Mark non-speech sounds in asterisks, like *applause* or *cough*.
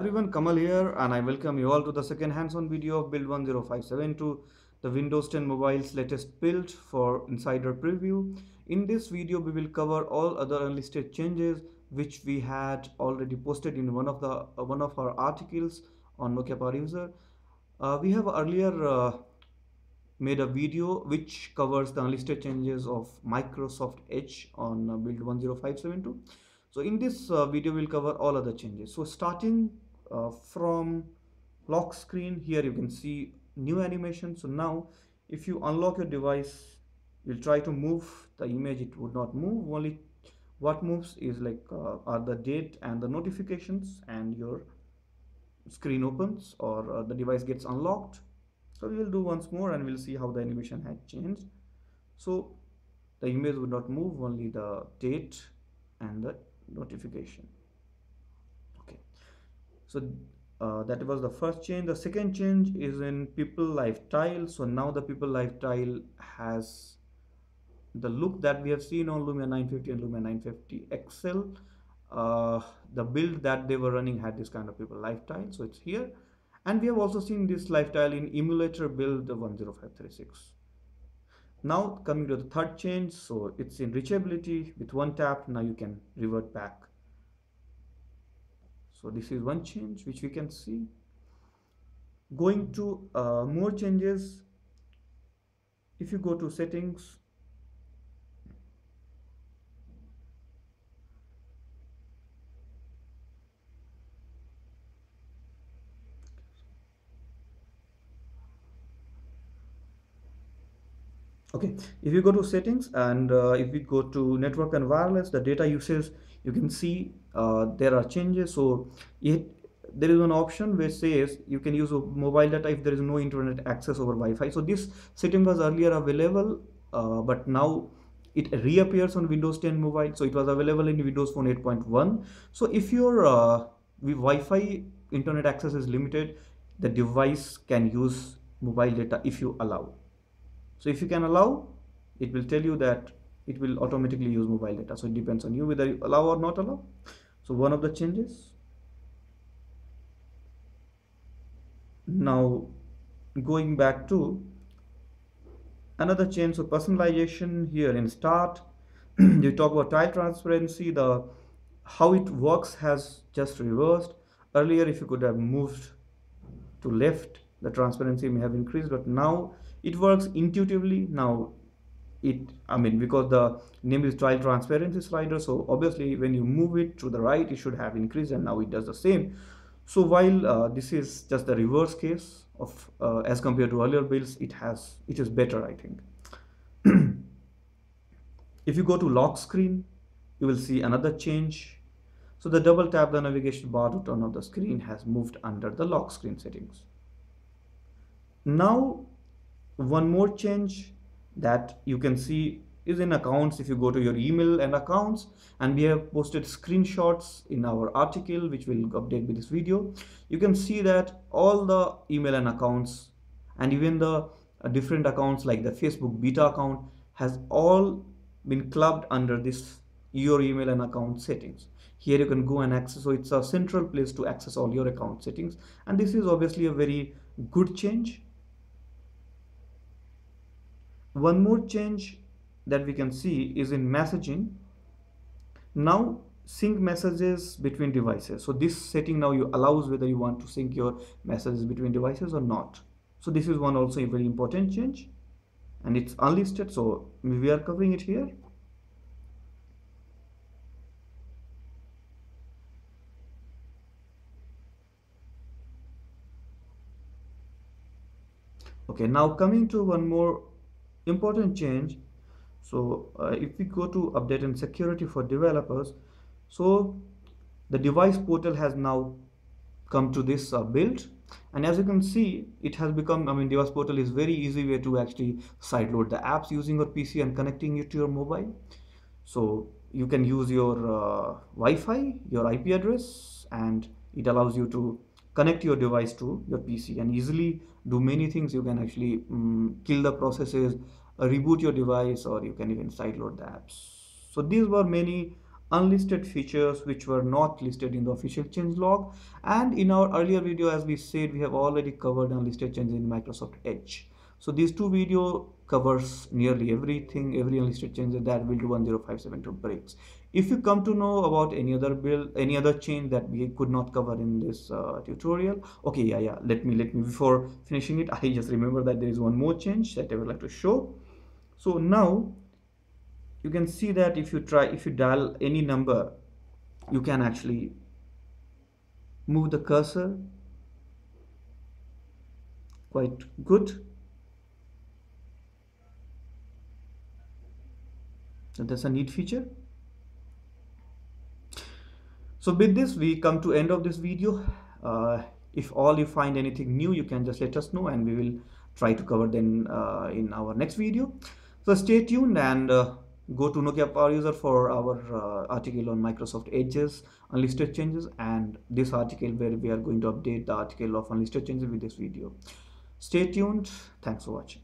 everyone Kamal here and I welcome you all to the second hands-on video of build 10572 the Windows 10 mobile's latest build for insider preview. In this video we will cover all other unlisted changes which we had already posted in one of the uh, one of our articles on Nokia Power User. Uh, we have earlier uh, made a video which covers the unlisted changes of Microsoft Edge on uh, build 10572 so in this uh, video we'll cover all other changes. So starting uh, from lock screen. Here you can see new animation. So now if you unlock your device you'll try to move the image. It would not move. Only what moves is like uh, are the date and the notifications and your screen opens or uh, the device gets unlocked. So we will do once more and we'll see how the animation had changed. So the image would not move only the date and the notification so uh, that was the first change. The second change is in people lifestyle. So now the people lifestyle has the look that we have seen on lumia 950 and lumia 950 xl uh, the build that they were running had this kind of people lifestyle. So it's here. And we have also seen this lifestyle in emulator build the 10536 now coming to the third change. So it's in reachability. With one tap now you can revert back so this is one change which we can see. Going to uh, more changes if you go to settings okay if you go to settings and uh, if we go to network and wireless the data usage you can see uh, there are changes so it there is an option which says you can use mobile data if there is no internet access over Wi-Fi. So this setting was earlier available, uh, but now it reappears on Windows 10 mobile. So it was available in Windows Phone 8.1. So if your uh, Wi-Fi internet access is limited, the device can use mobile data if you allow. So if you can allow, it will tell you that it will automatically use mobile data. So it depends on you whether you allow or not allow. So one of the changes. Now going back to another change. So personalization here in start. *clears throat* You talk about tile transparency. The how it works has just reversed. Earlier if you could have moved to left the transparency may have increased. But now it works intuitively. Now it i mean because the name is tile transparency slider so obviously when you move it to the right it should have increased and now it does the same. So while uh, this is just the reverse case of uh, as compared to earlier builds it has it is better i think. *clears throat* If you go to lock screen you will see another change. So the double tap the navigation bar to turn on the screen has moved under the lock screen settings. Now one more change that you can see is in accounts. If you go to your email and accounts and we have posted screenshots in our article which will update with this video. You can see that all the email and accounts and even the uh, different accounts like the facebook beta account has all been clubbed under this your email and account settings. Here you can go and access so it's a central place to access all your account settings. And this is obviously a very good change one more change that we can see is in messaging. Now sync messages between devices. So this setting now you allows whether you want to sync your messages between devices or not. So this is one also a very important change. And it's unlisted so we are covering it here. Okay now coming to one more important change. So uh, if we go to update and security for developers so the device portal has now come to this uh, build. And as you can see it has become i mean device portal is very easy way to actually sideload the apps using your pc and connecting it to your mobile. So you can use your uh, wi-fi your ip address and it allows you to connect your device to your PC and easily do many things. You can actually um, kill the processes, uh, reboot your device, or you can even sideload the apps. So these were many unlisted features which were not listed in the official change log and in our earlier video as we said we have already covered unlisted changes in Microsoft Edge so these two video covers nearly everything every unlisted change that build 10572 breaks. If you come to know about any other build any other change that we could not cover in this uh, tutorial okay yeah yeah let me let me before finishing it *laughs* i just remember that there is one more change that i would like to show. So now you can see that if you try if you dial any number you can actually move the cursor. Quite good so that's a neat feature so with this we come to end of this video uh, if all you find anything new you can just let us know and we will try to cover then uh, in our next video so stay tuned and uh, go to Nokia Power User for our uh, article on Microsoft Edges unlisted changes and this article where we are going to update the article of unlisted changes with this video. Stay tuned. Thanks for watching.